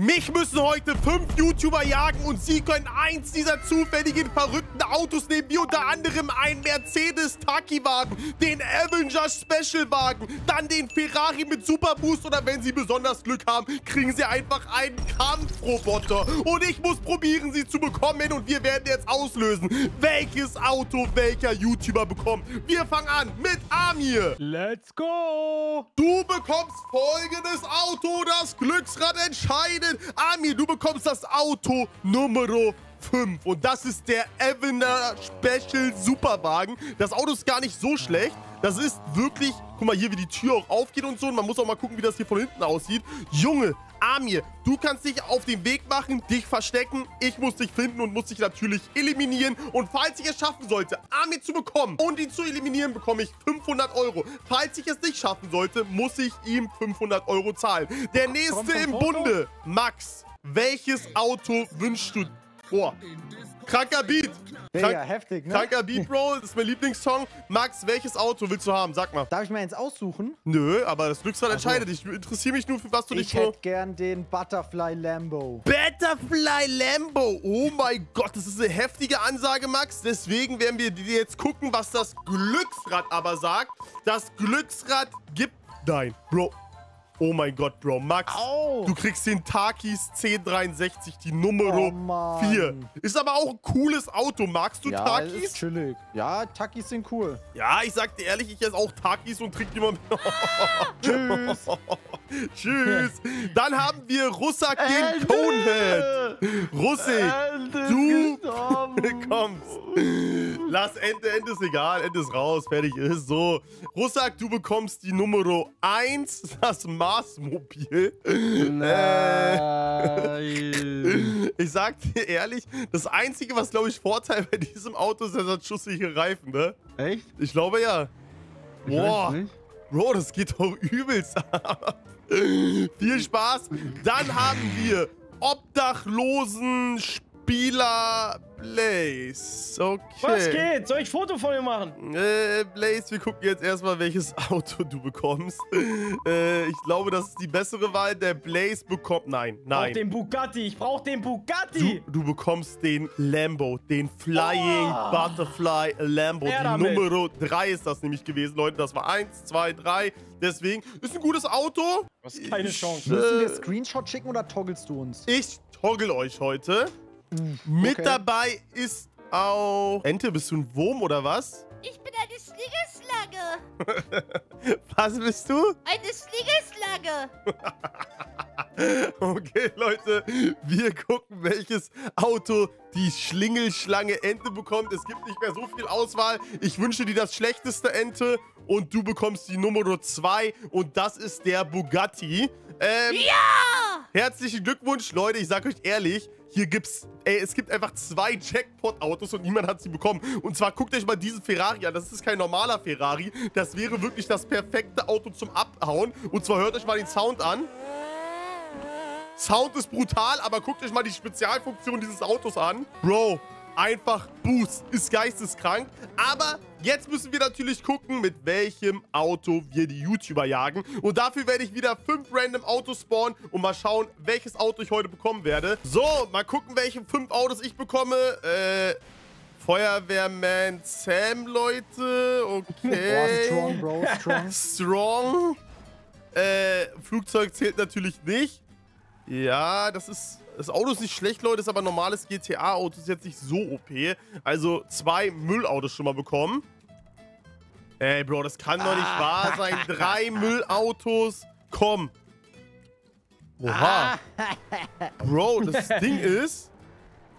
Mich müssen heute fünf YouTuber jagen und sie können eins dieser zufälligen, verrückten Autos nehmen, wie unter anderem ein Mercedes Taki-Wagen, den Avenger Special-Wagen, dann den Ferrari mit Superboost oder wenn sie besonders Glück haben, kriegen sie einfach einen Kampfroboter. Und ich muss probieren, sie zu bekommen und wir werden jetzt auslösen, welches Auto welcher YouTuber bekommt. Wir fangen an mit Amir. Let's go! Du bekommst folgendes Auto, das Glücksrad entscheidet. Amir, du bekommst das Auto Nummer 5. Und das ist der Avener Special Superwagen. Das Auto ist gar nicht so schlecht. Das ist wirklich, guck mal hier, wie die Tür auch aufgeht und so. Und man muss auch mal gucken, wie das hier von hinten aussieht. Junge, Amir, du kannst dich auf den Weg machen, dich verstecken. Ich muss dich finden und muss dich natürlich eliminieren. Und falls ich es schaffen sollte, Amir zu bekommen und ihn zu eliminieren, bekomme ich 500 Euro. Falls ich es nicht schaffen sollte, muss ich ihm 500 Euro zahlen. Der nächste im Bunde, Max. Welches Auto wünschst du? Boah, kranker Beat. Digga, Krank- heftig, ne? Kranker Beat, Bro. Das ist mein Lieblingssong. Max, welches Auto willst du haben? Sag mal. Darf ich mal eins aussuchen? Nö, aber das Glücksrad Ach so. entscheidet. Ich interessiere mich nur für was du dich Ich so... hätte gern den Butterfly Lambo. Butterfly Lambo. Oh mein Gott, das ist eine heftige Ansage, Max. Deswegen werden wir dir jetzt gucken, was das Glücksrad aber sagt. Das Glücksrad gibt... Nein, Bro. Oh mein Gott, Bro. Max, Au. du kriegst den Takis 1063, die Nummer Oh, Mann. 4. Ist aber auch ein cooles Auto. Magst du ja, Takis? ist chillig. Ja, Takis sind cool. Ja, ich sag dir ehrlich, ich esse auch Takis und trinke immer mehr. Tschüss. Tschüss. Dann haben wir Russak den Conehead. Russik, du kommst. Lass Ente, Ente ist egal. Ente ist raus, fertig ist. So. Russak, du bekommst die Nummer 1, das Marsmobil. Nein. Ich sag dir ehrlich, das Einzige, was, glaube ich, Vorteil bei diesem Auto ist, er hat schusssichere Reifen, ne? Echt? Ich glaube ja. Ich Boah. Bro, das geht doch übelst ab. Viel Spaß. Dann haben wir Obdachlosen Spieler Blaze. Okay. Was geht? Soll ich Foto von mir machen? Äh, Blaze, wir gucken jetzt erstmal, welches Auto du bekommst. Äh, ich glaube, das ist die bessere Wahl. Der Blaze bekommt... Nein, Brauch nein. den Bugatti. Ich brauch den Bugatti. Du, du bekommst den Lambo, den Flying Oh. Butterfly Lambo. Her Die damit. Nummer 3 ist das nämlich gewesen, Leute. Das war 1, 2, 3. Deswegen ist ein gutes Auto. Du hast keine Chance. Müssen wir Äh, Screenshot schicken oder toggelst du uns? Ich toggle euch heute. Mit okay. dabei ist auch... Ente, bist du ein Wurm oder was? Ich bin eine Schlingerschlange. Was bist du? Eine Schlingerschlange. Okay, Leute, wir gucken, welches Auto die Schlingelschlange Ente bekommt. Es gibt nicht mehr so viel Auswahl. Ich wünsche dir das schlechteste Ente und du bekommst die Nummer 2 und das ist der Bugatti. Ähm, Ja! Herzlichen Glückwunsch, Leute. Ich sag euch ehrlich, hier gibt's, ey, es gibt einfach zwei Jackpot-Autos und niemand hat sie bekommen. Und zwar guckt euch mal diesen Ferrari an. Das ist kein normaler Ferrari. Das wäre wirklich das perfekte Auto zum Abhauen. Und zwar hört euch mal den Sound an. Sound ist brutal, aber guckt euch mal die Spezialfunktion dieses Autos an. Bro, einfach Boost. Ist geisteskrank. Aber jetzt müssen wir natürlich gucken, mit welchem Auto wir die YouTuber jagen. Und dafür werde ich wieder fünf random Autos spawnen und mal schauen, welches Auto ich heute bekommen werde. So, mal gucken, welche fünf Autos ich bekomme. Äh, Feuerwehrman Sam, Leute. Okay. Boah, strong, Bro, strong. Strong. Äh, Flugzeug zählt natürlich nicht. Ja, das ist. Das Auto ist nicht schlecht, Leute, ist aber ein normales GTA-Auto, ist jetzt nicht so OP. Also zwei Müllautos schon mal bekommen. Ey, Bro, das kann doch nicht wahr sein. Drei Müllautos. Komm. Oha. Bro, das Ding ist,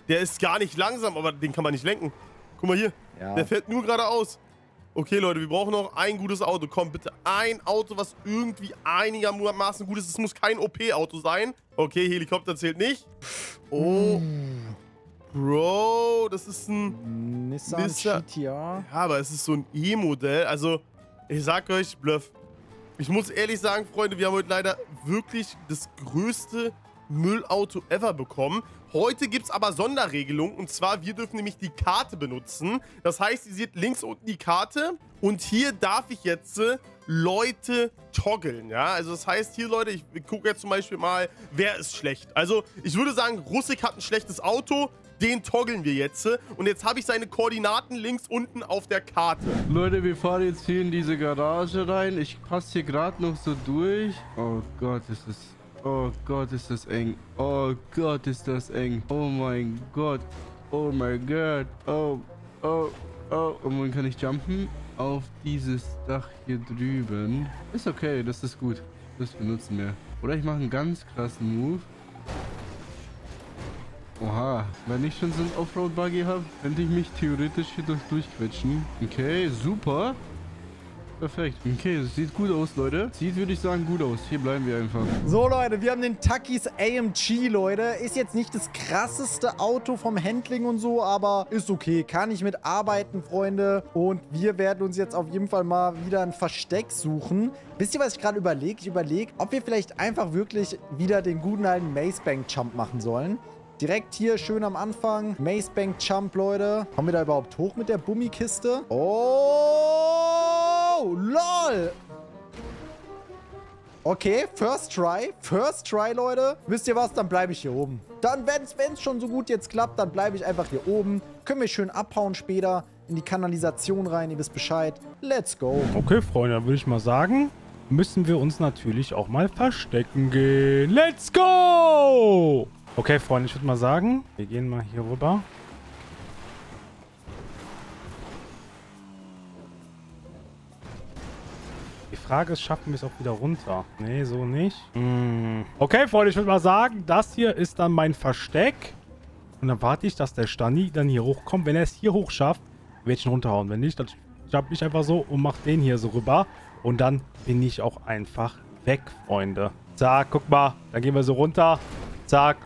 der ist gar nicht langsam, aber den kann man nicht lenken. Guck mal hier. Ja. Der fährt nur geradeaus. Okay, Leute, wir brauchen noch ein gutes Auto. Komm, bitte ein Auto, was irgendwie einigermaßen gut ist. Es muss kein OP-Auto sein. Okay, Helikopter zählt nicht. Oh. Bro, das ist ein... Nissan Nissan-. Ja, aber es ist so ein E-Modell. Also, ich sag euch, Bluff. Ich muss ehrlich sagen, Freunde, wir haben heute leider wirklich das größte Müllauto ever bekommen. Heute gibt es aber Sonderregelungen und zwar, wir dürfen nämlich die Karte benutzen. Das heißt, ihr seht links unten die Karte und hier darf ich jetzt äh, Leute toggeln, ja. Also das heißt hier, Leute, ich gucke jetzt zum Beispiel mal, wer ist schlecht. Also ich würde sagen, Russik hat ein schlechtes Auto, den toggeln wir jetzt. äh, Und jetzt habe ich seine Koordinaten links unten auf der Karte. Leute, wir fahren jetzt hier in diese Garage rein. Ich passe hier gerade noch so durch. Oh Gott, ist das... Oh Gott, ist das eng. Oh Gott, ist das eng. Oh mein Gott. Oh mein Gott. Oh, oh, oh. Und wann kann ich jumpen? Auf dieses Dach hier drüben. Ist okay, das ist gut. Das benutzen wir. Oder ich mache einen ganz krassen Move. Oha, wenn ich schon so ein Offroad-Buggy habe, könnte ich mich theoretisch hier durch durchquetschen. Okay, super. Perfekt. Okay, sieht gut aus, Leute. Sieht, würde ich sagen, gut aus. Hier bleiben wir einfach. So, Leute, wir haben den Takis AMG, Leute. Ist jetzt nicht das krasseste Auto vom Handling und so, aber ist okay. Kann ich mit arbeiten, Freunde. Und wir werden uns jetzt auf jeden Fall mal wieder ein Versteck suchen. Wisst ihr, was ich gerade überlege? Ich überlege, ob wir vielleicht einfach wirklich wieder den guten alten Macebank Jump machen sollen. Direkt hier schön am Anfang. Macebank Jump, Leute. Kommen wir da überhaupt hoch mit der Bummikiste? Oh, lol. Okay, first try. First try, Leute. Wisst ihr was? Dann bleibe ich hier oben. Dann, wenn es schon so gut jetzt klappt, dann bleibe ich einfach hier oben. Können wir schön abhauen später in die Kanalisation rein. Ihr wisst Bescheid. Let's go. Okay, Freunde, dann würde ich mal sagen, müssen wir uns natürlich auch mal verstecken gehen. Let's go! Okay, Freunde, ich würde mal sagen, wir gehen mal hier rüber. Die Frage ist, schaffen wir es auch wieder runter? Nee, so nicht. Hm. Okay, Freunde, ich würde mal sagen, das hier ist dann mein Versteck. Und dann warte ich, dass der Stani dann hier hochkommt. Wenn er es hier hoch schafft, werde ich ihn runterhauen. Wenn nicht, dann jump ich einfach so und mach den hier so rüber. Und dann bin ich auch einfach weg, Freunde. Zack, guck mal. Dann gehen wir so runter. Zack.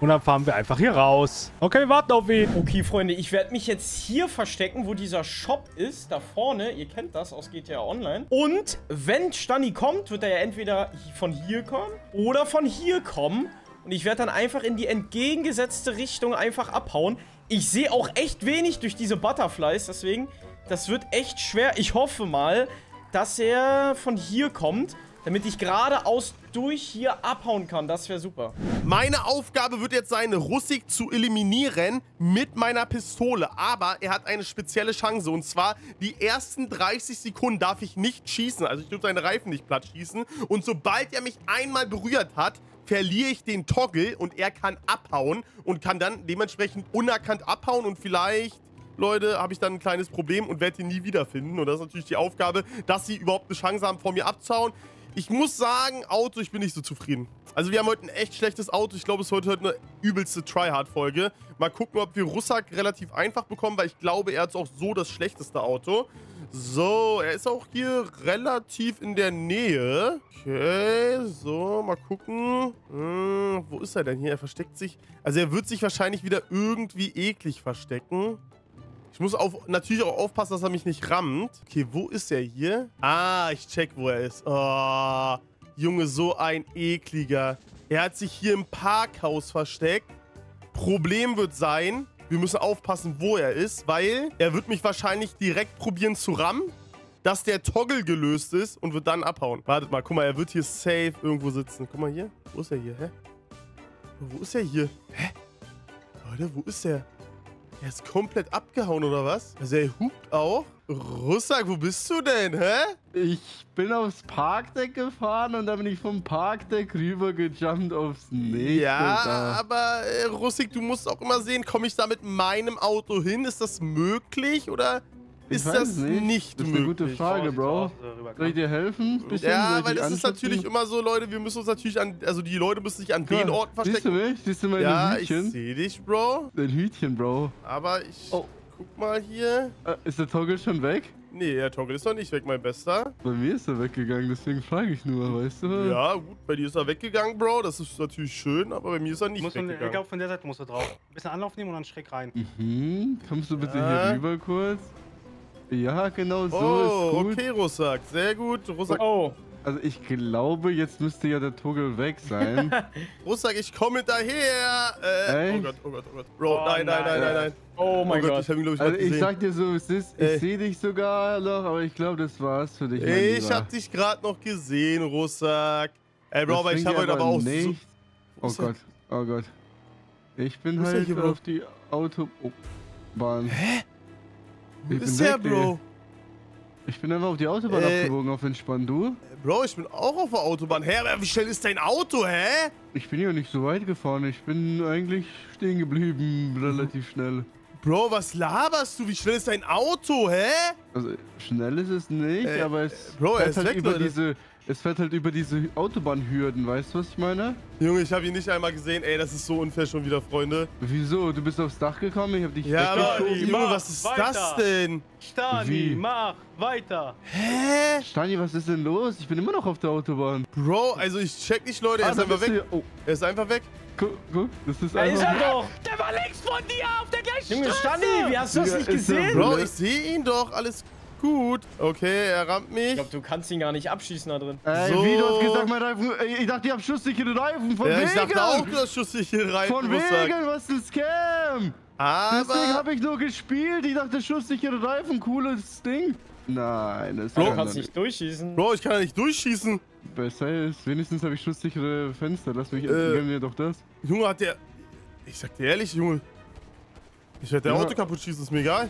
Und dann fahren wir einfach hier raus. Okay, wir warten auf ihn. Okay, Freunde, ich werde mich jetzt hier verstecken, wo dieser Shop ist. Da vorne. Ihr kennt das aus GTA Online. Und wenn Stani kommt, wird er ja entweder von hier kommen oder von hier kommen. Und ich werde dann einfach in die entgegengesetzte Richtung einfach abhauen. Ich sehe auch echt wenig durch diese Butterflies. Deswegen, das wird echt schwer. Ich hoffe mal, dass er von hier kommt. Damit ich geradeaus durch hier abhauen kann. Das wäre super. Meine Aufgabe wird jetzt sein, Russik zu eliminieren mit meiner Pistole. Aber er hat eine spezielle Chance. Und zwar, die ersten 30 Sekunden darf ich nicht schießen. Also ich dürfte seine Reifen nicht platt schießen. Und sobald er mich einmal berührt hat, verliere ich den Toggle und er kann abhauen und kann dann dementsprechend unerkannt abhauen und vielleicht... Leute, habe ich dann ein kleines Problem und werde ihn nie wiederfinden. Und das ist natürlich die Aufgabe, dass sie überhaupt eine Chance haben, vor mir abzuhauen. Ich muss sagen, Auto, ich bin nicht so zufrieden. Also wir haben heute ein echt schlechtes Auto. Ich glaube, es wird heute eine übelste Tryhard-Folge. Mal gucken, ob wir Russak relativ einfach bekommen, weil ich glaube, er hat auch so das schlechteste Auto. So, er ist auch hier relativ in der Nähe. Okay, so, mal gucken. Hm, wo ist er denn hier? Er versteckt sich... Also er wird sich wahrscheinlich wieder irgendwie eklig verstecken. Ich muss auf, natürlich auch aufpassen, dass er mich nicht rammt. Okay, wo ist er hier? Ah, ich check, wo er ist. Oh, Junge, so ein ekliger. Er hat sich hier im Parkhaus versteckt. Problem wird sein, wir müssen aufpassen, wo er ist, weil er wird mich wahrscheinlich direkt probieren zu rammen, dass der Toggle gelöst ist und wird dann abhauen. Wartet mal, guck mal, er wird hier safe irgendwo sitzen. Guck mal hier. Wo ist er hier? Hä? Wo ist er hier? Hä? Leute, wo ist er? Er ist komplett abgehauen, oder was? Also er hupt auch. Russak, wo bist du denn, hä? Ich bin aufs Parkdeck gefahren und dann bin ich vom Parkdeck rüber gejumpt aufs nächste. Ja, Dach. aber äh, Russik, du musst auch immer sehen, komme ich da mit meinem Auto hin? Ist das möglich oder ist weiß das nicht, Das ist eine möglich? gute Frage, Bro. Soll ich dir helfen? Bisschen? Ja, ich weil es ist natürlich immer so, Leute, wir müssen uns natürlich an, also die Leute müssen sich an Guck den Orten Siehst du verstecken. mich? Siehst du meine Ja, ich Hütchen? sehe dich, Bro. Dein Hütchen, Bro. Aber ich Oh. guck mal hier. Äh, ist der Toggle schon weg? Nee, der Toggle ist noch nicht weg, mein Bester. Bei mir ist er weggegangen, deswegen frage ich nur, weißt du? Ja, gut, bei dir ist er weggegangen, Bro. Das ist natürlich schön, aber bei mir ist er nicht musst von, ich weggegangen. glaube, von der Seite musst du drauf. Ein bisschen Anlauf nehmen und dann schräg rein. Mhm. Kommst du bitte Ja. hier rüber kurz? Ja, genau so oh, ist gut. okay, Russak. Sehr gut. Russak. Oh, Also ich glaube, jetzt müsste ja der Toggle weg sein. Russag, ich komme hinterher. Äh, oh? Gott, oh Gott, oh Gott. Bro, Oh nein, nein, nein, nein. nein, nein. Oh mein oh Gott, Gott. ich habe ihn, glaube ich, also ich sag dir so, es ist, ich sehe dich sogar noch, aber ich glaube, das war's für dich. Ich hab dich gerade noch gesehen, Russak. Ey, Bro, Das aber ich habe heute aber auch so... nicht. Oh ist er? Gott, oh Gott. Ich bin er halt hier, auf die Autobahn. Hä? Wo ist der, Bro? Ich bin einfach auf die Autobahn Äh. abgebogen auf entspannt. Du? Bro, ich bin auch auf der Autobahn. Hä, aber wie schnell ist dein Auto, hä? Ich bin ja nicht so weit gefahren. Ich bin eigentlich stehen geblieben, relativ schnell. Bro, was laberst du? Wie schnell ist dein Auto, hä? Also schnell ist es nicht, Äh, aber es Bro, er ist halt weg, über Leute. diese, es fährt halt über diese Autobahnhürden. Weißt du, was ich meine? Junge, ich habe ihn nicht einmal gesehen. Ey, das ist so unfair schon wieder, Freunde. Wieso? Du bist aufs Dach gekommen? Ich hab dich Ja, aber weggeschoben. Junge, was ist weiter. das denn? Stani, Wie? mach weiter. Hä? Stani, was ist denn los? Ich bin immer noch auf der Autobahn. Bro, also ich check nicht, Leute. Er Ah, ist da einfach weg. Oh, Er ist einfach weg. guck, guck, das ist Da ist einfach... er doch. Der war links von dir auf der gleichen Junge, Straße. Stani, wie hast du das Ja, nicht ist gesehen? Bro. Bro, ich sehe ihn doch. Alles gut. Okay, er rammt mich. Ich glaube, du kannst ihn gar nicht abschießen da drin. Ey, So. wie du hast gesagt, mein Reifen... Ey, ich dachte, ihr habt schusssichere Reifen. Von ja, wegen! ich dachte auch, du hast schusssichere Reifen, Von wegen, was ist ein Scam? Deswegen Aber... habe ich nur gespielt. Ich dachte, schusssichere Reifen, cooles Ding. Nein, das Du kann kannst doch nicht durchschießen. Bro, ich kann da nicht durchschießen. Besser ist, wenigstens habe ich schusssichere Fenster. Lass mich, Äh. gönn mir doch das. Junge, hat der... Ich sag dir ehrlich, Junge. Ich werde der Ja. Auto kaputt schießen, ist mir egal.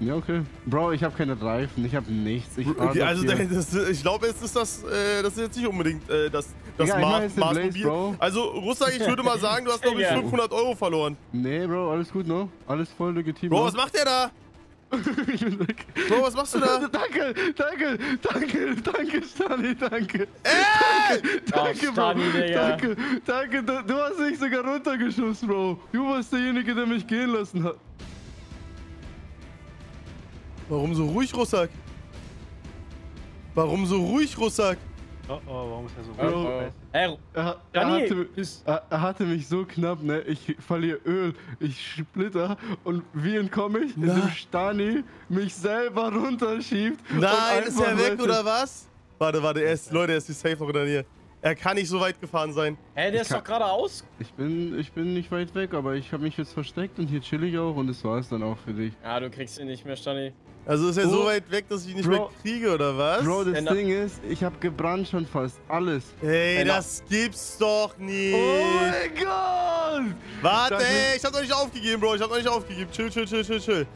Ja, okay. Bro, ich habe keine Reifen, ich habe nichts. Ich Okay, also das, ich glaube, es ist das, äh, das ist jetzt nicht unbedingt äh, das, das Ma Blaze, Maßmobil. Bro. Also, Russland, ich würde mal sagen, du hast, glaube ich, Ja. 500 Euro verloren. Nee, Bro, alles gut, no? Alles voll legitim. Bro, no? was macht der da? ich bin weg. Bro, was machst du da? danke, danke, danke, danke, Stani, danke. Ey! Danke, Stani, Bro. Digga. Danke, danke, du, du hast mich sogar runtergeschossen, Bro. Du warst derjenige, der mich gehen lassen hat. Warum so ruhig, Russak? Warum so ruhig, Russak? Oh, oh, warum ist er so Oh, gut? oh. Ey, Er, er, hatte, er, er hatte mich so knapp, ne? Ich verliere Öl, ich splitter und wie entkomme ich? Na. Indem Stani mich selber runterschiebt. Nein, ist er weg oder was? Warte, warte, er ist, Leute, er ist die safe noch in der Nähe. Er kann nicht so weit gefahren sein. Hä, der Ich ist doch geradeaus. Ich bin, ich bin nicht weit weg, aber ich habe mich jetzt versteckt und hier chill ich auch und das war's dann auch für dich. Ja, du kriegst ihn nicht mehr, Stani. Also ist er so Oh. weit weg, dass ich ihn nicht Bro. mehr kriege, oder was? Bro, das da- Ding ist, ich habe gebrannt schon fast. Alles. Ey, er- das gibt's doch nicht. Oh mein Gott! Warte, Das ich hab noch nicht aufgegeben, Bro. Ich hab noch nicht aufgegeben. Chill, chill, chill, chill, chill.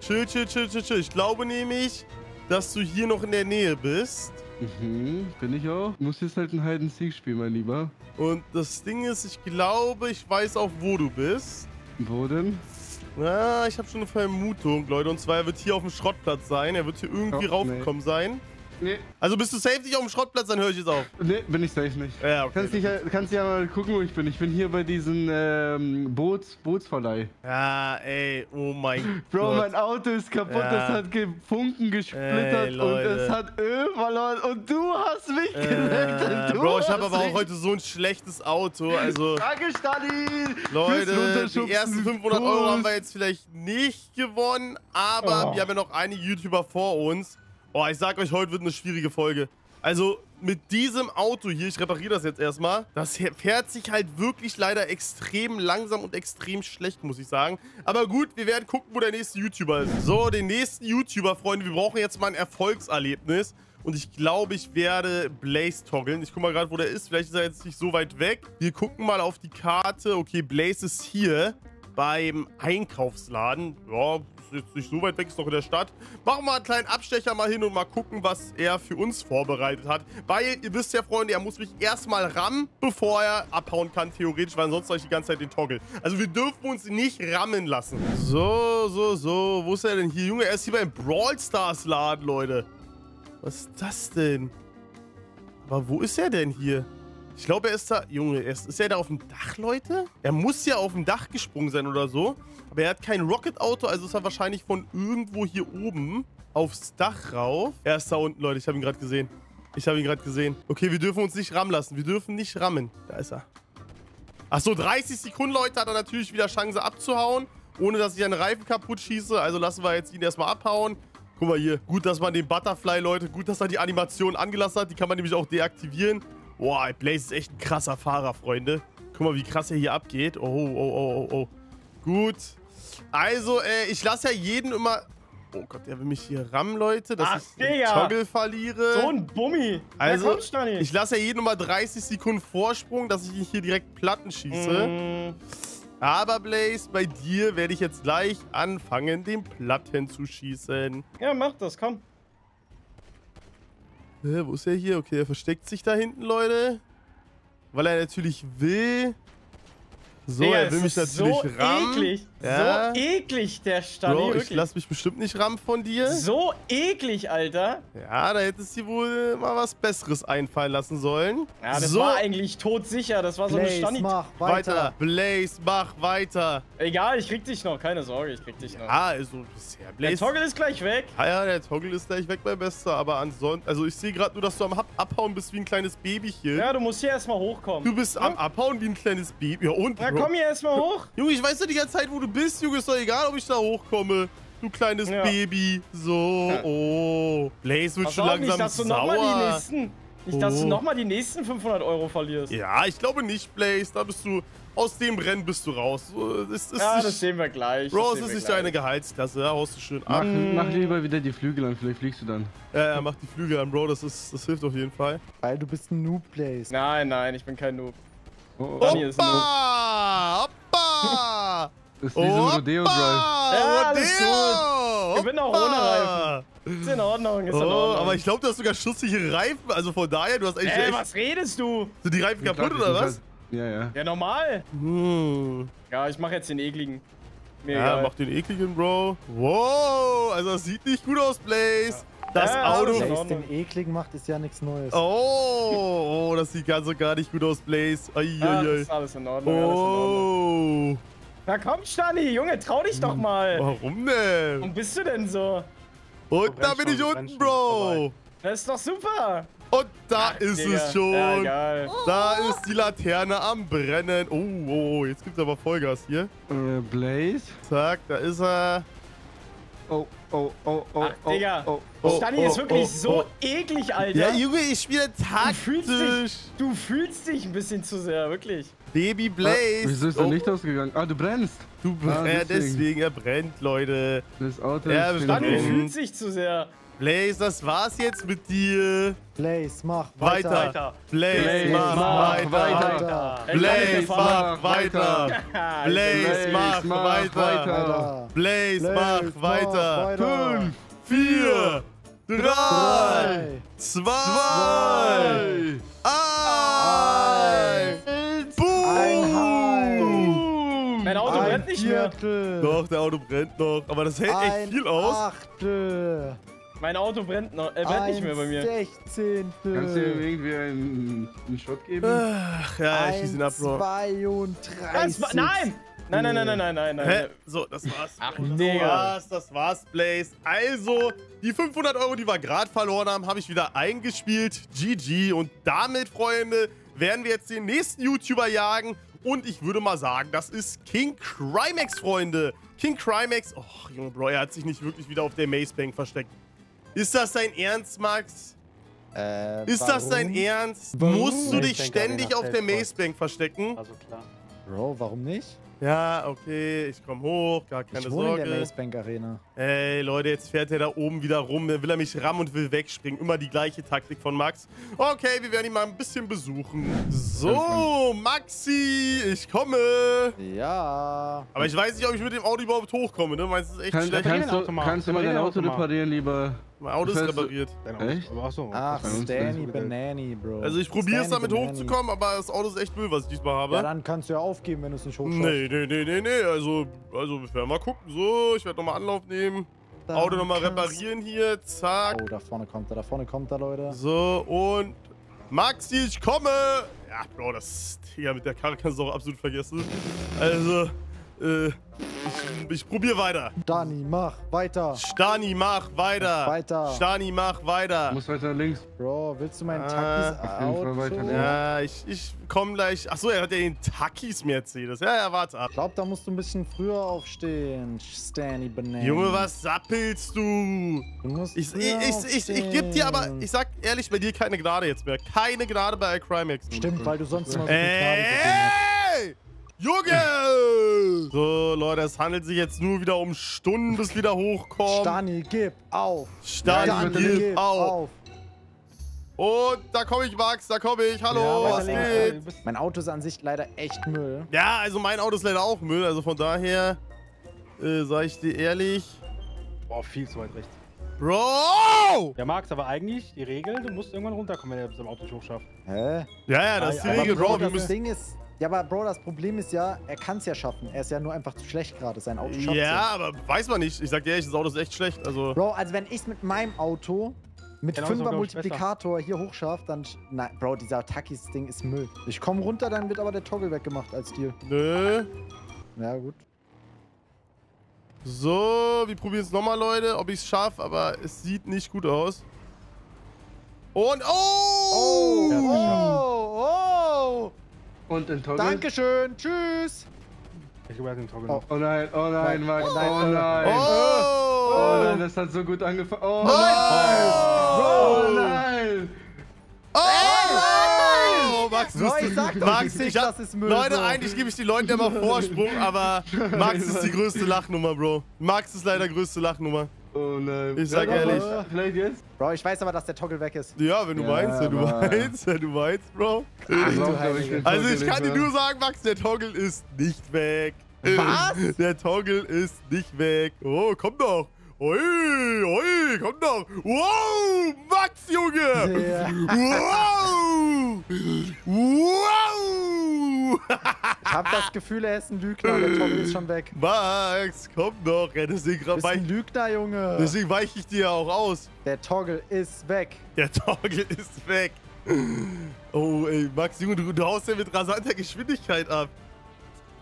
Chill, chill, chill, chill, chill. Ich glaube nämlich, dass du hier noch in der Nähe bist. Mhm, bin ich auch. Muss jetzt halt ein Hide and Seek spielen, mein Lieber. Und das Ding ist, ich glaube, ich weiß auch, wo du bist. Wo denn? Na, ich habe schon eine Vermutung, Leute. Und zwar, er wird hier auf dem Schrottplatz sein. Er wird hier irgendwie Oh, raufgekommen sein. Nee, Also bist du safe nicht auf dem Schrottplatz, dann höre ich jetzt auf. nee, bin ich safe nicht. Ja, okay. Kannst, dich, ja- kannst ja mal gucken, wo ich bin. Ich bin hier bei diesem ähm, Boots, Bootsverleih. Ja, ey, oh mein Bro, Gott. mein Auto ist kaputt, Ja. das hat gefunken, gesplittert Ey, und es hat Öl verloren und du hast mich. Äh, Du Bro, ich habe aber auch heute so ein schlechtes Auto. Also, Danke, Stani! Leute, die ersten 500 Euro haben wir jetzt vielleicht nicht gewonnen, aber Oh. wir haben ja noch einige YouTuber vor uns. Oh, ich sag euch, heute wird eine schwierige Folge. Also, mit diesem Auto hier, ich repariere das jetzt erstmal, das fährt sich halt wirklich leider extrem langsam und extrem schlecht, muss ich sagen. Aber gut, wir werden gucken, wo der nächste YouTuber ist. So, den nächsten YouTuber, Freunde, wir brauchen jetzt mal ein Erfolgserlebnis. Und ich glaube, ich werde Blaze toggeln. Ich guck mal gerade, wo der ist. Vielleicht ist er jetzt nicht so weit weg. Wir gucken mal auf die Karte. Okay, Blaze ist hier beim Einkaufsladen. Ja, jetzt nicht so weit weg, ist doch in der Stadt. Machen wir einen kleinen Abstecher mal hin und mal gucken, was er für uns vorbereitet hat. Weil, ihr wisst ja, Freunde, er muss mich erstmal rammen, bevor er abhauen kann, theoretisch, weil sonst habe ich die ganze Zeit den Toggle. Also wir dürfen uns nicht rammen lassen. So, so, so. Wo ist er denn hier? Junge, er ist hier beim Brawl Stars Laden, Leute. Was ist das denn? Aber wo ist er denn hier? Ich glaube, er ist da... Junge, ist, ist er da auf dem Dach, Leute? Er muss ja auf dem Dach gesprungen sein oder so. Aber er hat kein Rocket-Auto, also ist er wahrscheinlich von irgendwo hier oben aufs Dach rauf. Er ist da unten, Leute. Ich habe ihn gerade gesehen. Ich habe ihn gerade gesehen. Okay, wir dürfen uns nicht rammen lassen. Wir dürfen nicht rammen. Da ist er. Achso, 30 Sekunden, Leute, hat er natürlich wieder Chance abzuhauen, ohne dass ich einen Reifen kaputt schieße. Also lassen wir jetzt ihn erstmal abhauen. Guck mal hier. Gut, dass man den Butterfly, Leute, gut, dass er die Animation angelassen hat. Die kann man nämlich auch deaktivieren. Boah, Blaze ist echt ein krasser Fahrer, Freunde. Guck mal, wie krass er hier abgeht. Oh, oh, oh, oh, oh. Gut. Also, äh, ich lasse ja jeden immer... Oh Gott, der will mich hier rammen, Leute, dass Ach, ich den. Toggle verliere. So ein Bummi. Also, ich lasse ja jeden immer 30 Sekunden Vorsprung, dass ich ihn hier direkt platten schieße. Mm, Aber Blaze, bei dir werde ich jetzt gleich anfangen, den Platten zu schießen. ja, mach das, komm. Hä, wo ist er hier? Okay, er versteckt sich da hinten, Leute. Weil er natürlich will. So, Digga, er will mich natürlich so rammen. Eklig. Ja. So eklig, der Stani. Bro, ich wirklich. lass mich bestimmt nicht rammen von dir. So eklig, Alter. Ja, da hättest du wohl mal was Besseres einfallen lassen sollen. Ja, das so, war eigentlich todsicher. Das war so eine Blaze, Stani. mach weiter. weiter. Blaze, mach weiter. Egal, ich krieg dich noch. Keine Sorge, ich krieg dich noch. Ah, also bisher Der Blaze. Toggle ist gleich weg. Ah ja, der Toggle ist gleich weg, mein Bester. Aber ansonsten, also ich sehe gerade nur, dass du am Ab Abhauen bist wie ein kleines Babychen. Ja, du musst hier erstmal hochkommen. Du bist ja? am Abhauen wie ein kleines Baby. Ja, und? Na Bro? komm hier erstmal hoch. Junge, ich weiß ja die ganze Zeit, wo du bist, Junge. Ist doch egal, ob ich da hochkomme. Du kleines Ja. Baby. So, Ja. oh. Blaze wird Pass schon auf, nicht, langsam dass du nochmal die sauer. nächsten. Nicht, dass du Oh. nochmal die nächsten 500 Euro verlierst. Ja, ich glaube nicht, Blaze. Da bist du, aus dem Rennen bist du raus. Das ist Ja, nicht, das sehen wir gleich. Bro, das es ist nicht gleich. deine Gehaltsklasse. Da haust du schön Mach, ab. mach lieber wieder die Flügel an, vielleicht fliegst du dann. Ja, ja, mach die Flügel an, Bro. Das, ist, das hilft auf jeden Fall. Weil du bist ein Noob, Blaze. Nein, nein, ich bin kein Noob. Oh. Dani ist ein Noob. Hoppa! Das ist ein Rodeo-Drive. Ja, alles Rodeo! Ich bin auch ohne Reifen. Ist in Ordnung, ist in Oh, Ordnung. aber ich glaube, du hast sogar schusssichere Reifen. Also von daher, du hast eigentlich Ey, echt... was redest du? Sind die Reifen Ja, kaputt die oder was? halt- Ja, ja. Ja, normal. Hm. Ja, ich mach jetzt den ekligen. Mir Ja, egal. mach den ekligen, Bro. Wow, also das sieht nicht gut aus, Blaze. Das Ja, Auto... in Blaze den ekligen macht, ist ja nichts Neues. Oh, oh, das sieht ganz und gar nicht gut aus, Blaze. Ja, das ist alles in Ordnung. Alles in Ordnung. Na komm, Stani, Junge, trau dich doch mal. warum denn? Warum bist du denn so? Und da bin ich unten. Bro. Das ist doch super. Und da ist Digga. es schon. Ja. Da ist die Laterne am Brennen. Oh, oh, oh, jetzt gibt's aber Vollgas hier. Äh, Blaze. Zack, da ist er. Oh, oh, oh, oh, Ach, oh, Digga. oh. Oh, Stani oh, ist wirklich oh, so oh. eklig, Alter. Ja, Junge, ich spiele du fühlst, taktisch. dich, du fühlst dich ein bisschen zu sehr, wirklich. Baby Ah, Blaze. Wieso ist oh, dein Licht ausgegangen? Ah, du brennst. Du Ah, brennt, deswegen. deswegen, er brennt, Leute. Das Auto Ja, ist Stani Stani fühlt sich zu sehr. Blaze, das war's jetzt mit dir. Blaze, mach Weiter. weiter. Weiter. Blaze, Blaze, mach, mach weiter. Blaze, mach weiter. Blaze, mach weiter. Blaze, mach weiter. Fünf, vier, drei, zwei, eins. Boom! Mein Auto Ein brennt nicht mehr. Doch, der Auto brennt noch. Aber das hält echt viel aus. Achtel. Mein Auto brennt, noch, äh, brennt nicht mehr bei mir. Ein Kannst du ihm Sechzehntel. irgendwie einen, einen Shot geben? Ach, ja, ich schieße ihn ab, Bro. Das, 32. war- nein! Nein, nein, nein, nein, nein, nein, nein. Hä? So, das war's. Ach, das Digga. war's, das war's, Blaze. Also, die 500 Euro, die wir gerade verloren haben, habe ich wieder eingespielt. GG. Und damit, Freunde, werden wir jetzt den nächsten YouTuber jagen. Und ich würde mal sagen, das ist King Crimex, Freunde. King Crimex. Och, Junge, Bro, er hat sich nicht wirklich wieder auf der Macebank versteckt. Ist das dein Ernst, Max? Äh, Ist das dein warum? Ernst? Warum? Musst du dich ständig auf der. Macebank verstecken? Also klar. Bro, warum nicht? Ja, okay, ich komme hoch, gar keine ich wohne in der Sorge. Macebank Arena. Ey, Leute, jetzt fährt er da oben wieder rum. Dann will er mich rammen und will wegspringen. Immer die gleiche Taktik von Max. Okay, wir werden ihn mal ein bisschen besuchen. So, Maxi, ich komme. Ja. Aber ich weiß nicht, ob ich mit dem Auto überhaupt hochkomme, ne? Meinst du, ist echt Kann, schlecht? kannst, du, kannst du mal dein Auto reparieren, lieber? Mein Auto ist du- repariert. Dein Auto- Echt? Aber. Ach, bei uns Stanny Banani, Bro. Also ich probiere es damit Banani. hochzukommen, aber das Auto ist echt Müll, was ich diesmal habe. Ja, dann kannst du ja aufgeben, wenn du es nicht hochschaffst. Nee, nee, nee, nee, nee. Also, also wir werden mal gucken. So, ich werde nochmal Anlauf nehmen. Dann Auto nochmal reparieren hier. Zack. Oh, da vorne kommt er, da vorne kommt er, Leute. So, und Maxi, ich komme! Ja, Bro, das Digga, mit der Karre kannst du auch absolut vergessen. Also, äh, Ich, ich probiere weiter. Dani, mach weiter. Stani, mach weiter. Weiter. Stani, mach weiter. Muss weiter links. Bro, willst du meinen Ah, Takis Auto? weiter. Ja, ich, ich komm gleich. Achso, er hat ja den Takis Mercedes. Ja, ja, warte ab. Ich glaube, da musst du ein bisschen früher aufstehen. Stanny Banana. Junge, was sappelst du? Du musst Ich, ich, ich, ich, ich geb dir aber, ich sag ehrlich, bei dir keine Gerade jetzt mehr. Keine Gerade bei Crimex. Stimmt, weil du sonst immer so viel Gnade. Ey! Junge! So, Leute, es handelt sich jetzt nur wieder um Stunden, bis wieder hochkommt. Stani, gib auf. Stani, Stani, gib auf. Und da komme ich, Max, da komme ich. Hallo, Ja, was links. geht? Mein Auto ist an sich leider echt Müll. Ja, also mein Auto ist leider auch Müll, also von daher, äh, sag ich dir ehrlich. Boah, viel zu weit rechts. Bro! Ja, Max, aber eigentlich die Regel, du musst irgendwann runterkommen, wenn er sein Auto nicht hochschafft. Hä? Ja, ja, das ist die Aber Regel, Bro, Bro. Wir das müssen. Ding ist... Ja, aber Bro, das Problem ist ja, er kann es ja schaffen. Er ist ja nur einfach zu schlecht gerade. Sein Auto schafft Ja, aber weiß man nicht. Ich sag dir ehrlich, das Auto ist echt schlecht. Also. Bro, also wenn ich es mit meinem Auto mit Genau, so, 5er glaub ich, Multiplikator hier hochschaffe, dann... Nein, Bro, dieser Takis-Ding ist Müll. Ich komme runter, dann wird aber der Toggle weggemacht als Deal. Nö. Ja, gut. So, wir probieren es nochmal, Leute, ob ich es schaffe, aber es sieht nicht gut aus. Und. Oh! Ja, Oh, oh! Und in Toggle. Dankeschön, tschüss! Ich er hat den Toggle Oh. noch. Oh nein, oh nein, Nein, Max. oh Oh nein, nein. Oh! Oh nein, das hat so gut angefangen. Oh, Oh! oh nein. Oh! Max, du Bro, bist- ich sag doch, Max, ich ich hab, das ist Müll, Leute, Bro. eigentlich gebe ich den Leuten immer Vorsprung, aber Max ist die größte Lachnummer, Bro. Max ist leider größte Lachnummer. Oh nein. Ich sag Ja, ehrlich. Vielleicht jetzt? Bro, ich weiß aber, dass der Toggle weg ist. Ja, wenn du Ja, meinst, wenn du meinst, wenn du meinst, Bro. Ich glaub Heilige. den Also ich kann dir nur sagen, Max, der Toggle ist nicht weg. Was? Der Toggle ist nicht weg. Oh, komm doch. Ui, ui, komm doch. Wow, Max, Junge. Ja. Wow. Wow. Ich hab das Gefühl, er ist ein Lügner. Der Toggle ist schon weg. Max, komm doch. Ja, deswegen, Du bist ein Lügner, Junge. deswegen weiche ich dir ja auch aus. Der Toggle ist weg. Der Toggle ist weg. Oh, ey, Max, Junge, du, du haust ja mit rasanter Geschwindigkeit ab.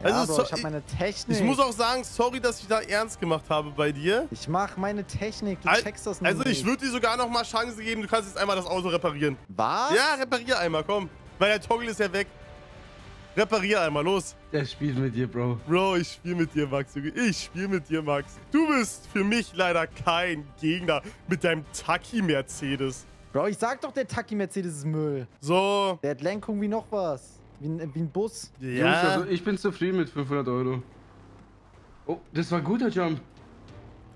Ja, Also, Bro, so- ich hab meine Technik. Ich muss auch sagen, sorry, dass ich da ernst gemacht habe bei dir. Ich mach meine Technik. Du Al- checkst das nicht. Also ich würde dir sogar noch mal Chance geben, du kannst jetzt einmal das Auto reparieren. Was? Ja, reparier einmal, komm. Weil der Toggle ist ja weg. Reparier einmal, los. Der spielt mit dir, Bro. Bro, ich spiele mit dir, Max. Ich spiele mit dir, Max. Du bist für mich leider kein Gegner mit deinem Taki-Mercedes. Bro, ich sag doch, der Taki Mercedes ist Müll. So. Der hat Lenkung wie noch was. Wie ein, wie ein Bus. Jungs, Ja. also ich bin zufrieden mit 500 Euro. Oh, das war ein guter Jump.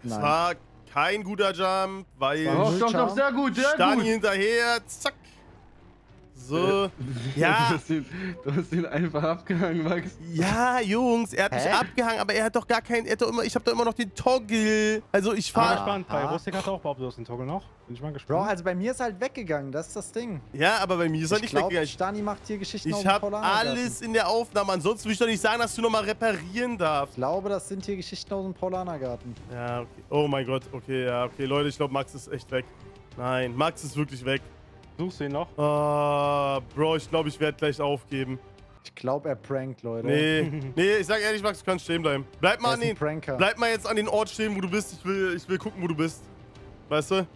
Das Nein. war kein guter Jump, weil Doch, doch, doch, sehr gut, sehr Stani gut. hinterher, zack. So. Ja. Du hast, ihn, du hast ihn einfach abgehangen, Max. Ja, Jungs, er hat mich Hä? abgehangen, aber er hat doch gar keinen, er hat doch immer, ich habe doch immer noch den Toggle. Also ich Ich bin Ah. fahre, gespannt. Bei ah. Rustik hat er auch behauptet, du hast den Toggle noch. Bin ich mal Bro, gespannt. also bei mir ist halt weggegangen. Das ist das Ding. ja, aber bei mir ist er ich nicht glaube, weggegangen. Stani macht hier Geschichten aus Ich dem habe alles in der Aufnahme. Ansonsten würde ich doch nicht sagen, dass du nochmal reparieren darfst. Ich glaube, das sind hier Geschichten aus dem Paulanergarten. Ja, okay. Oh mein Gott. Okay, ja, okay. Leute, ich glaube, Max ist echt weg. Nein, Max ist wirklich weg. Suchst du ihn noch? Ah, Bro, ich glaube, ich werde gleich aufgeben. Ich glaube, er prankt, Leute. Nee, nee, ich sag ehrlich, Max, du kannst stehen bleiben. Bleib mal an ist ein den, Pranker. bleib mal jetzt an den Ort stehen, wo du bist. Ich will, ich will gucken, wo du bist. Weißt du?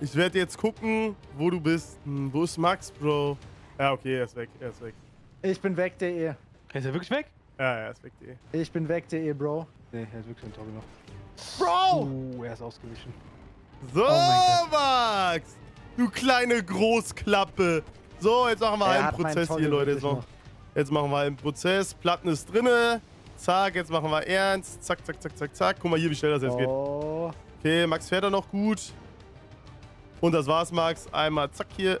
Ich werde jetzt gucken, wo du bist. Hm, wo ist Max, Bro? Ja, okay, er ist weg, er ist weg. Ich bin weg.de. Ist er wirklich weg? Ja, er ist weg, eh. Ich bin weg.de, Bro. Nee, er hat wirklich den Toggle noch. Bro! Oh, er ist ausgewichen. So, Oh Max! Du kleine Großklappe! So, jetzt machen wir einen Prozess hier, Leute. So. noch. Jetzt machen wir einen Prozess. Platten ist drinne. Zack, jetzt machen wir ernst. Zack, zack, zack, zack, zack. Guck mal hier, wie schnell das jetzt geht. Oh. Okay, Max fährt er noch gut. Und das war's, Max. Einmal zack hier.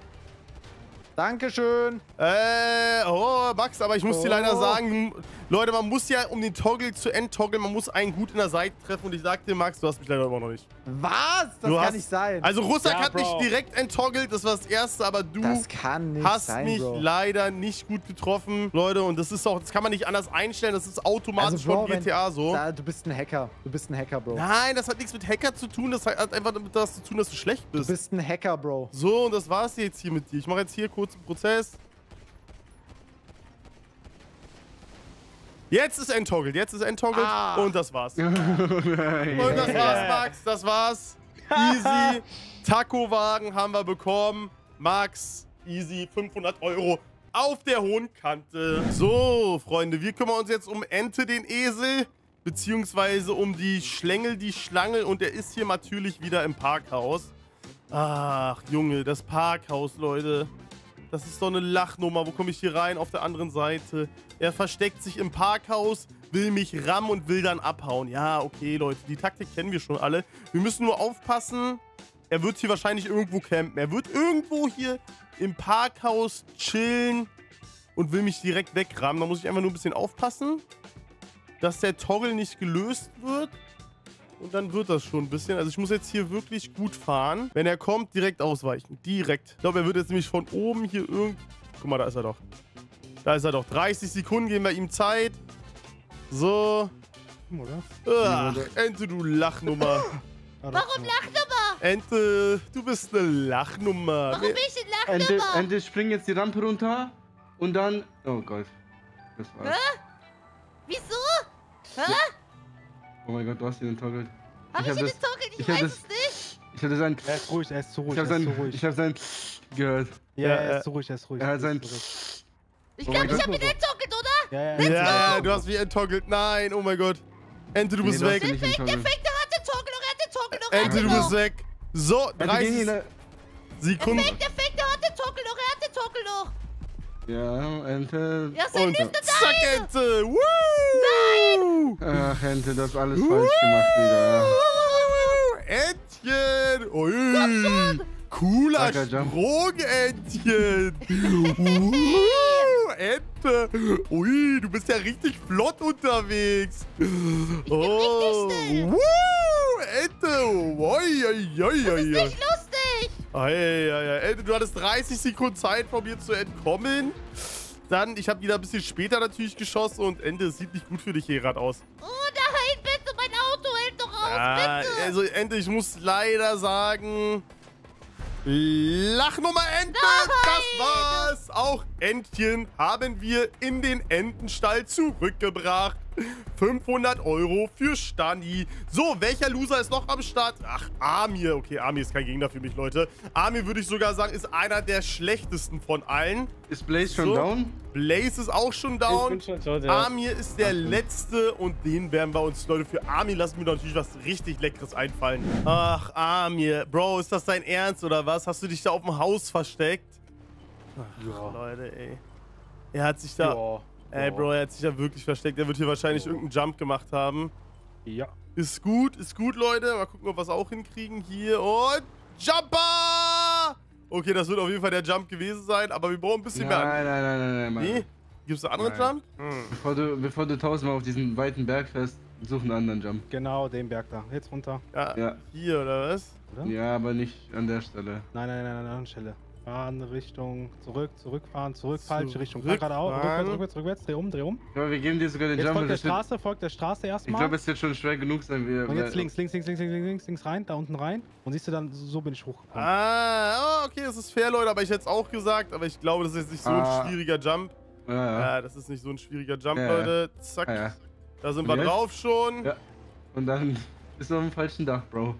Dankeschön. Äh, oh, Max, aber ich muss dir leider Oh. sagen, Leute, man muss ja, um den Toggle zu enttoggeln, man muss einen gut in der Seite treffen. Und ich sag dir, Max, du hast mich leider immer noch nicht. Was? Das Du kann hast- nicht sein. Also Russak Ja, hat mich Bro. direkt enttoggelt, das war das erste, aber du hast sein, mich Bro. leider nicht gut getroffen, Leute. Und das ist auch, das kann man nicht anders einstellen, das ist automatisch Also, Bro, von wenn- GTA so. Da, du bist ein Hacker. Du bist ein Hacker, Bro. Nein, das hat nichts mit Hacker zu tun, das hat einfach damit das zu tun, dass du schlecht Du bist. bist ein Hacker, Bro. So, und das war's jetzt hier mit dir. Ich mache jetzt hier kurz einen Prozess. Jetzt ist enttoggelt, jetzt ist enttoggelt Ah. und das war's. Und das war's, Max, das war's. Easy. Taco-Wagen haben wir bekommen. Max, easy, 500 Euro auf der hohen Kante. So, Freunde, wir kümmern uns jetzt um Ente, den Esel, beziehungsweise um die Schlängel, die Schlange und der ist hier natürlich wieder im Parkhaus. Ach, Junge, das Parkhaus, Leute. Das ist doch eine Lachnummer. Wo komme ich hier rein? Auf der anderen Seite. Er versteckt sich im Parkhaus, will mich rammen und will dann abhauen. Ja, okay, Leute. Die Taktik kennen wir schon alle. Wir müssen nur aufpassen. Er wird hier wahrscheinlich irgendwo campen. Er wird irgendwo hier im Parkhaus chillen und will mich direkt wegrammen. Da muss ich einfach nur ein bisschen aufpassen, dass der Toggle nicht gelöst wird. Und dann wird das schon ein bisschen. Also ich muss jetzt hier wirklich gut fahren. Wenn er kommt, direkt ausweichen. Direkt. Ich glaube, er wird jetzt nämlich von oben hier irgend... Guck mal, da ist er doch. Da ist er doch. 30 Sekunden geben wir ihm Zeit. So. Oder? Ach, Ente, du Lachnummer. Warum Lachnummer? Ente, du bist eine Lachnummer. Warum bin ich in Ente, Lachnummer? Ente springt jetzt die Rampe runter und dann. Oh Gott. Das war's. Wieso? Hä? Oh mein Gott, du hast ihn enttogelt. Hab ich, hab das- den Toggle? Ich, ich hab weiß das- es nicht. Ich hatte sein. Er ist ruhig, er ist zu ruhig, Ich er habe zu sein. ruhig. Ich habe sein. gehört. ja, Ja, er äh, ist zu ruhig, er ist ruhig. er hat er sein-. Ich Oh glaube, ich hab ihn enttoggelt, oder? Ja, ja, Ja, du hast mich enttoggelt. Nein, oh mein Gott. Ente, du bist weg. ihn nicht Der fängt, der hat den Toggle noch, er hat den Toggle noch, er hat Ente, du bist weg. So, Ente, geh 30 in Der Sekunden. fängt, der fängt, Ja, Ente. Ja, sein Und zack, Ente. Woo! Ach, Ente, du hast alles falsch gemacht wieder. Entchen! Ui! Cooler Starker Jump. Sprung, Entchen! uh, Ente! Ui, du bist ja richtig flott unterwegs! Oh! schnell. Woo! Ente! Oi, oi, oi, oi, oi. Nicht lustig. Ei, ei, ei. Ente, du hattest 30 Sekunden Zeit, von mir zu entkommen. Dann, ich habe wieder ein bisschen später natürlich geschossen und Ente, es sieht nicht gut für dich hier gerade aus. Oh nein, bitte, mein Auto hält doch auf, Ah, bitte. also Ente, ich muss leider sagen, Lachnummer Ente, das war's. Auch Entchen haben wir in den Entenstall zurückgebracht. 500 Euro für Stani. So, welcher Loser ist noch am Start? Ach, Amir. Okay, Amir ist kein Gegner für mich, Leute. Amir, würde ich sogar sagen, ist einer der schlechtesten von allen. Ist Blaze schon So. down? Blaze ist auch schon Ich down. bin schon tot, ja. Amir ist der letzte und den werden wir uns, Leute, für Amir lassen wir natürlich was richtig Leckeres einfallen. Ach, Amir. Bro, ist das dein Ernst oder was? Hast du dich da auf dem Haus versteckt? Ja. Leute, ey. Er hat sich da... Ja. Ey, Bro, er hat sich da wirklich versteckt. Er wird hier wahrscheinlich irgendeinen Jump gemacht haben. Ja. Ist gut, ist gut, Leute. Mal gucken, ob wir es auch hinkriegen. Hier und... Jumper! Okay, das wird auf jeden Fall der Jump gewesen sein, aber wir brauchen ein bisschen mehr... Nein, nein, nein, nein, nein, Mann. Nee? Gibt es einen anderen Nein. Jump? Hm. Bevor du, bevor du tausendmal auf diesem weiten Berg fährst, such einen anderen Jump. Genau, den Berg da. Jetzt runter. Ja, Ja. hier, oder was? Oder? Ja, aber nicht an der Stelle. Nein, nein, nein, nein, an der Stelle. Fahren Richtung, zurück, zurückfahren, zurück, falsche Richtung. Fahr geradeaus, rückwärts, rückwärts, rückwärts, dreh um, dreh um. Ich glaube, wir geben dir sogar den Jetzt Jump. folgt der Straße, folgt der Straße Ich erstmal. glaube, es wird schon schwer genug sein. Wir, Und jetzt links, links, links, links, links, links, links, links rein, da unten rein. Und siehst du dann, so bin ich hochgekommen. Ah, oh, okay, das ist fair, Leute, aber ich hätte es auch gesagt, aber ich glaube, das ist jetzt nicht so Ah. ein schwieriger Jump. Ja, ja. Ja, das ist nicht so ein schwieriger Jump, Ja, ja. Leute. Zack. ja, ja. Da sind Und wir jetzt? drauf schon. Ja. Und dann bist du auf dem falschen Dach, Bro.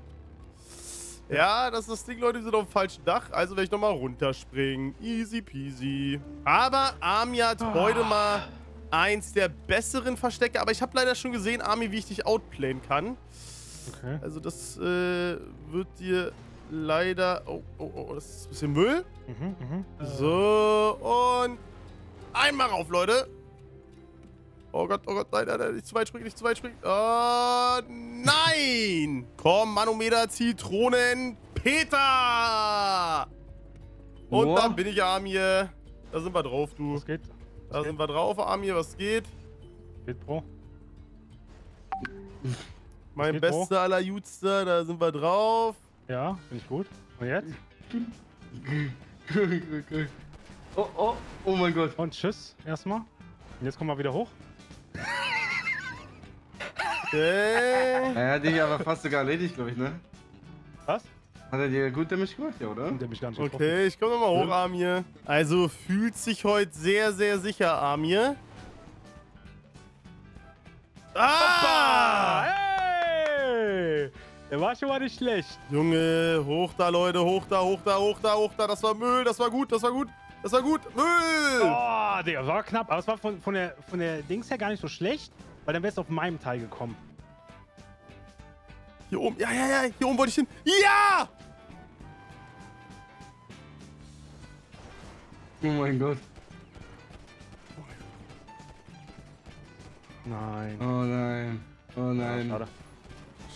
Ja, das ist das Ding, Leute, wir sind auf dem falschen Dach, also werde ich nochmal runterspringen. Easy peasy. Aber Ami hat Ah. heute mal eins der besseren Verstecke, aber ich habe leider schon gesehen, Ami, wie ich dich outplayen kann. Okay. Also das äh, wird dir leider... Oh, oh, oh, das ist ein bisschen Müll. Mhm, mhm. So, und einmal rauf, Leute. Oh Gott, oh Gott, nein, nein, nein, nicht zu weit springen, nicht zu weit springen. Oh, nein! Komm, Manometer, Zitronen, Peter! Und Boah. dann bin ich Amir. Da sind wir drauf, du. Was geht? Da sind wir drauf, Amir, was geht? Geht, Bro. Mein geht, Bro? bester aller Jutster, da sind wir drauf. Ja, bin ich gut. Und jetzt? oh, oh, oh mein Gott. Und tschüss, erstmal. Und jetzt kommen wir wieder hoch. Okay. Er hat dich aber fast sogar erledigt, glaube ich, ne? Was? Hat er dir gut Damage gemacht, ja, oder? Der mich gar nicht getroffen. Okay, ich komme nochmal hoch, Amir. Also fühlt sich heute sehr, sehr sicher, Amir. Ah! Hey! Der war schon mal nicht schlecht. Junge, hoch da, Leute, hoch da, hoch da, hoch da, hoch da. Das war Müll, das war gut, das war gut. Das war gut. Müll! Oh, Digga, war knapp. Aber es war von, von, der, von der Dings her gar nicht so schlecht, weil dann wärst du auf meinem Teil gekommen. Hier oben, ja, ja, ja, hier oben wollte ich hin. Ja! Oh mein Gott. Nein. Oh nein. Oh nein. Schade.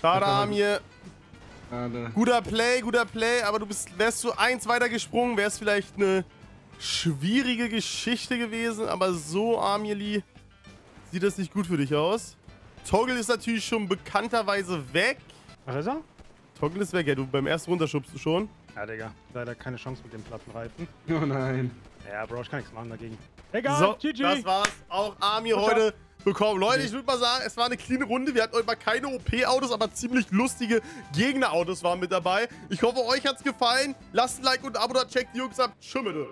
Schade, Amir. Schade. Guter Play, guter Play, aber du bist, wärst du eins weiter gesprungen, wäre es vielleicht eine schwierige Geschichte gewesen, aber so, Amelie, sieht das nicht gut für dich aus. Toggle ist natürlich schon bekannterweise weg. Ach, ist er? Toggle ist weg, ja, du beim ersten runterschubst du schon. Ja, Digga. Leider keine Chance mit dem Plattenreifen. Oh nein. Ja, Bro, ich kann nichts machen dagegen. Egal, So, GG. das war's. Auch Amir heute bekommen. Leute, ich würde mal sagen, es war eine cleane Runde. Wir hatten heute mal keine OP-Autos, aber ziemlich lustige Gegnerautos waren mit dabei. Ich hoffe, euch hat's gefallen. Lasst ein Like und ein Abo da, checkt die Jungs ab. Tschüss, bitte.